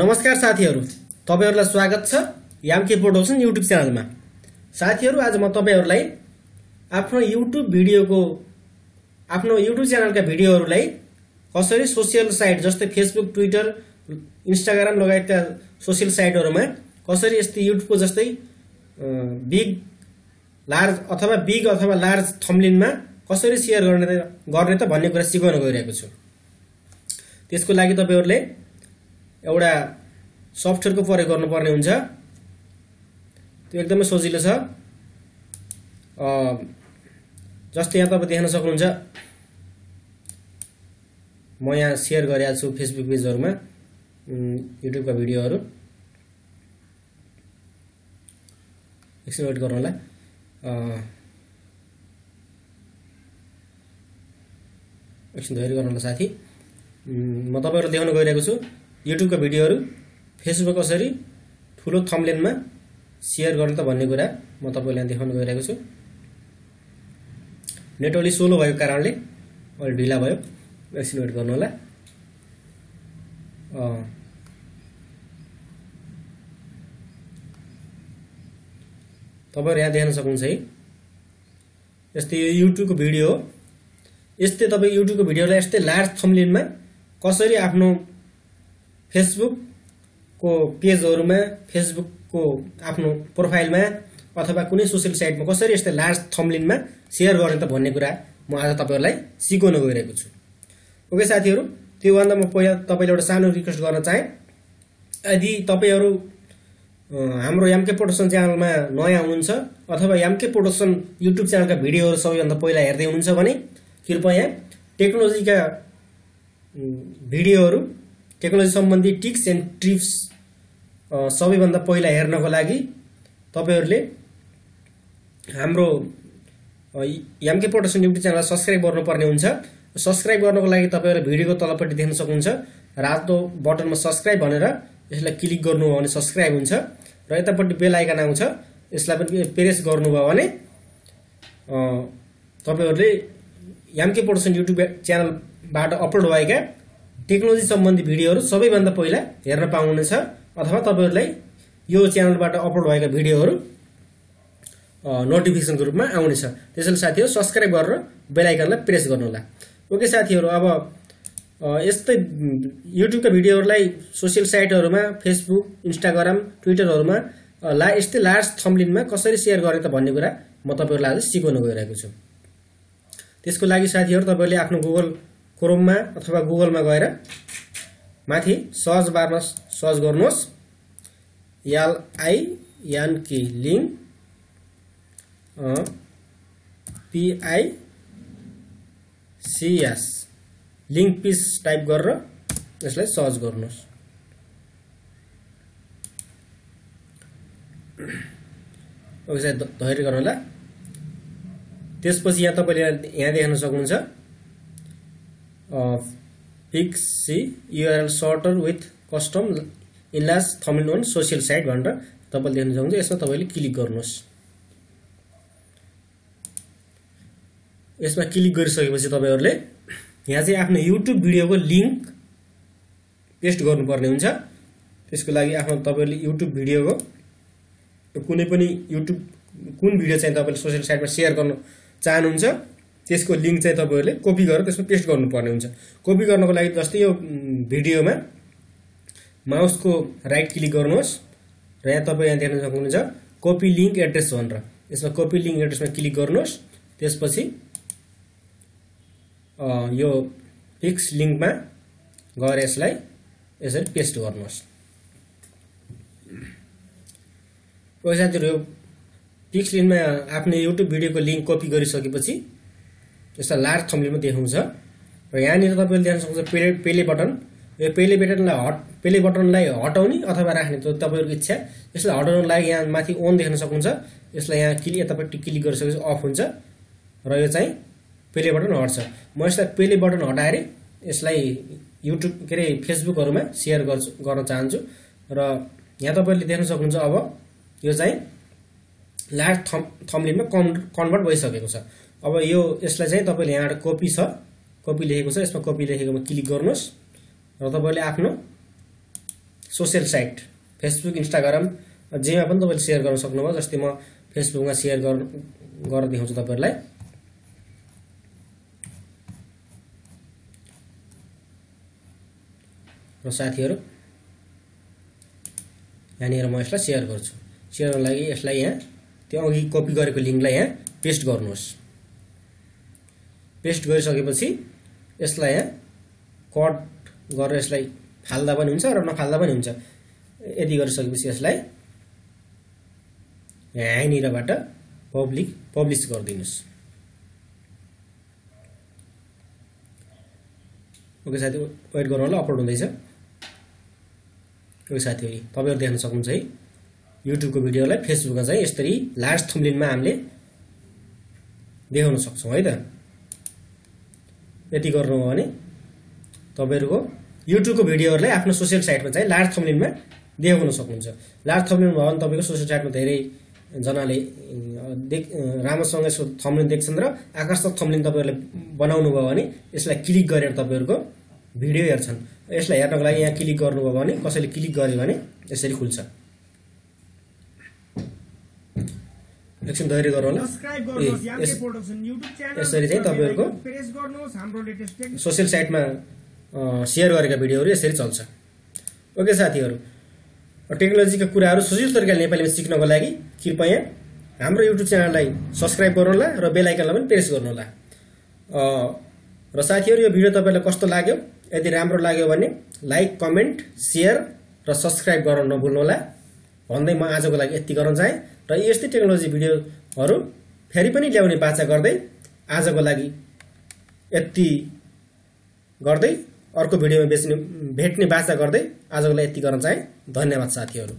नमस्कार साथीहरू। तपाईँहरूलाई स्वागत छ यामके प्रोडक्सन युट्युब च्यानलमा। साथीहरू आज म तपाईँहरूलाई आफ्नो युट्युब भिडियोको आफ्नो युट्युब च्यानलका भिडियोहरूलाई कसरी सोसियल साइट जस्तै फेसबुक ट्विटर इन्स्टाग्राम लगायतका सोसियल साइटहरूमा कसरी यस्तै युट्युबको जस्तै बिग लार्ज अथवा बिग अथवा लार्ज थम्लिनमा कसरी सेयर गर्ने गर्ने त भन्ने कुरा सिकाउन गइरहेको छु। त्यसको लागि तपाईँहरूले एउटा सफ्टवेयरको प्रयोग गर्नुपर्ने हुन्छ। त्यो एकदमै सजिलो छ। जस्तै यहाँ तपाईँ देख्न सक्नुहुन्छ। म यहाँ सेयर गरिरहेको छु फेसबुक पेजहरूमा युट्युबका भिडियोहरू। एकछिन वेट गर्नु होला एकछिन धैर्य गर्नु होला साथी म तपाईँहरू देखाउन गइरहेको छु। युट्युबका भिडियोहरू फेसबुक कसरी ठुलो थम्लेनमा सेयर गर्ने त भन्ने कुरा म यहाँ देखाउन गइरहेको छु। नेट अलि सोलो भएको कारणले अलि ढिला भयो। एकछिन वेट गर्नु होला तपाईँहरू यहाँ देख्न सक्नुहुन्छ है। यस्तै यो युट्युबको भिडियो हो। यस्तै तपाईँ युट्युबको भिडियोलाई यस्तै लार्ज थम्लिनमा कसरी आफ्नो फेसबुकको पेजहरूमा फेसबुकको आफ्नो प्रोफाइलमा अथवा कुनै सोसियल साइटमा कसरी यस्तै लार्ज थम्लिनमा सेयर गर्ने त भन्ने कुरा म आज तपाईँहरूलाई सिकाउन गइरहेको छु। ओके साथीहरू त्योभन्दा म पहिला तपाईँले एउटा सानो रिक्वेस्ट गर्न चाहेँ। यदि तपाईँहरू हाम्रो यामके प्रोडक्सन च्यानलमा नयाँ हुनुहुन्छ अथवा यामके प्रोडक्सन युट्युब च्यानलका भिडियोहरू सबैभन्दा पहिला हेर्दै हुनुहुन्छ भने कृपया टेक्नोलोजीका भिडियोहरू टेक्नोलोजी सम्बन्धी टिप्स एन्ड ट्रिप्स सबैभन्दा पहिला हेर्नको लागि तपाईँहरूले हाम्रो यामके प्रोडक्सन युट्युब च्यानललाई सब्सक्राइब गर्नुपर्ने हुन्छ। सब्सक्राइब गर्नको लागि तपाईँहरूले भिडियोको तलपट्टि देख्न सक्नुहुन्छ। रातो बटनमा सब्सक्राइब भनेर यसलाई क्लिक गर्नुभयो भने सब्सक्राइब हुन्छ र यतापट्टि बेल आइकन आउँछ यसलाई पनि प्रेस गर्नुभयो भने तपाईँहरूले यामके प्रोडक्सन युट्युब च्यानलबाट अपलोड भएका टेक्नोलोजी सम्बन्धी भिडियोहरू सबैभन्दा पहिला हेर्न पाउनुहुनेछ अथवा तपाईँहरूलाई यो च्यानलबाट अपलोड भएका भिडियोहरू नोटिफिकेसनको रूपमा आउनेछ। त्यसैले साथीहरू सब्सक्राइब गरेर बेल आइकनलाई प्रेस गर्नुहोला। ओके साथीहरू अब यस्तै युट्युबका भिडियोहरूलाई सोसियल साइटहरूमा फेसबुक इन्स्टाग्राम ट्विटरहरूमा ला यस्तै लार्ज थम्लिनमा कसरी सेयर गर्ने त भन्ने कुरा म तपाईँहरूलाई आज सिकाउन गइरहेको छु। त्यसको लागि साथीहरू तपाईँहरूले आफ्नो गुगल क्रोममा अथवा गुगलमा गएर माथि सर्च बारमा सर्च गर्नुहोस्। एलआई यानकी लिङ्क पिआई सिएस लिङ्क पिस टाइप गरेर यसलाई सर्च गर्नुहोस्। ओके सायद धैर्य गर्नु होला। त्यसपछि यहाँ तपाईँले यहाँ देख्न सक्नुहुन्छ फिक्स सी युआरएल सर्टर विथ कस्टम इनलास थमिल वान सोसियल साइट भनेर तपाईँले देख्न सक्नुहुन्छ यसमा तपाईँले क्लिक गर्नुहोस्। यसमा क्लिक गरिसकेपछि तपाईँहरूले यहाँ चाहिँ आफ्नो युट्युब भिडियोको लिङ्क पेस्ट गर्नुपर्ने हुन्छ। त्यसको लागि आफ्नो तपाईँहरूले युट्युब भिडियोको कुनै पनि युट्युब कुन भिडियो चाहिँ तपाईँले सोसियल साइटमा सेयर गर्नु चाहनुहुन्छ त्यसको लिङ्क चाहिँ तपाईँहरूले कपी गरेर त्यसमा पेस्ट गर्नुपर्ने हुन्छ। कपी गर्नको लागि जस्तै यो भिडियोमा माउसको राइट क्लिक गर्नुहोस् र यहाँ तपाईँ यहाँ देख्न सक्नुहुन्छ कपी लिङ्क एड्रेस भनेर। यसमा कपी लिङ्क एड्रेसमा क्लिक गर्नुहोस् त्यसपछि यो फिक्स लिङ्कमा गएर यसलाई यसरी पेस्ट गर्नुहोस्। कोही साथीहरू यो फिक्स लिङ्कमा आफ्नो युट्युब भिडियोको लिङ्क कपी गरिसकेपछि यसलाई लार्ज थम्लीमा देखाउँछ। र यहाँनिर तपाईँले देख्न सक्नुहुन्छ पेले पेले बटन यो पेले बटनलाई हट पेले बटनलाई हटाउने अथवा राख्ने त्यो तपाईँहरूको इच्छा। यसलाई हटाउनको लागि यहाँ माथि ओन देख्न सक्नुहुन्छ। यसलाई यहाँ क्लिक यतापट्टि क्लिक गरिसकेपछि अफ हुन्छ। र यो चाहिँ पेले बटन हट्छ। म यसलाई पेले बटन हटाएर यसलाई युट्युब के अरे फेसबुकहरूमा सेयर गर्छु गर्न चाहन्छु। र यहाँ तपाईँहरूले देख्न सक्नुहुन्छ अब यो चाहिँ लार्ज थम थम्लिनमा कन् कन्भर्ट भइसकेको छ। अब यो यसलाई चाहिँ तपाईँले यहाँबाट कपी छ। कपी लेखेको छ। यसमा कपी लेखेकोमा क्लिक गर्नुहोस्। र तपाईँले आफ्नो सोसियल साइट फेसबुक इन्स्टाग्राम जेमा पनि तपाईँले सेयर गर्न सक्नुभयो जस्तै म फेसबुकमा सेयर गर गरेर देखाउँछु तपाईँहरूलाई। र साथीहरू यहाँनिर म यसलाई सेयर गर्छु। सेयर गर्नको लागि यसलाई यहाँ त्यो अघि कपी गरेको लिङ्कलाई यहाँ पेस्ट गर्नुहोस्। पेस्ट गरिसकेपछि यसलाई यहाँ कट गरेर यसलाई फाल्दा पनि हुन्छ र नफाल्दा पनि हुन्छ। यति गरिसकेपछि यसलाई यहीँनिरबाट पब्लिक पब्लिस गरिदिनुहोस्। ओके साथी वेट गर्नु होला अपलोड हुँदैछ। ओके साथीहरू तपाईँहरू देख्न सक्नुहुन्छ है। युट्युबको भिडियोलाई फेसबुकमा चाहिँ यसरी लार्ज थुम्लिनमा हामीले देखाउन सक्छौँ है त? यति गर्नुभयो भने तपाईँहरूको युट्युबको भिडियोहरूलाई आफ्नो सोसियल साइटमा चाहिँ लार्ज थम्लिनमा देखाउन सक्नुहुन्छ। लार्ज थम्लिन भयो भने तपाईँको सोसियल साइटमा धेरैजनाले देख राम्रोसँग यसको थम्लिन देख्छन् र आकर्षक थम्लिन तपाईँहरूले बनाउनु भयो भने यसलाई क्लिक गरेर तपाईँहरूको भिडियो हेर्छन्। यसलाई हेर्नको लागि यहाँ क्लिक गर्नुभयो भने कसैले क्लिक गर्यो भने यसरी खुल्छ। एकछिन धैर्य गर्नु च्यानल यसरी चाहिँ तपाईँहरूको सोसियल साइटमा सेयर गरेका भिडियोहरू यसरी चल्छ। ओके साथीहरू टेक्नोलोजीका कुराहरू सजिलो तरिकाले नेपालीमा सिक्नको लागि कृपया हाम्रो युट्युब च्यानललाई सब्सक्राइब गर्नुहोला र बेल आइकनलाई पनि प्रेस गर्नुहोला। अ, र साथीहरू यो भिडियो तपाईँलाई कस्तो लाग्यो? यदि राम्रो लाग्यो भने लाइक कमेन्ट सेयर र सब्सक्राइब गर्न नभुल्नुहोला। भन्दै म आजको लागि यति गर्न चाहेँ र यस्तै टेक्नोलोजी भिडियोहरू फेरि पनि ल्याउने बाचा गर्दै आजको लागि यति गर्दै अर्को भिडियोमा बेच्ने भेट्ने बाचा गर्दै आजको लागि यति गर्न चाहेँ। धन्यवाद साथीहरू।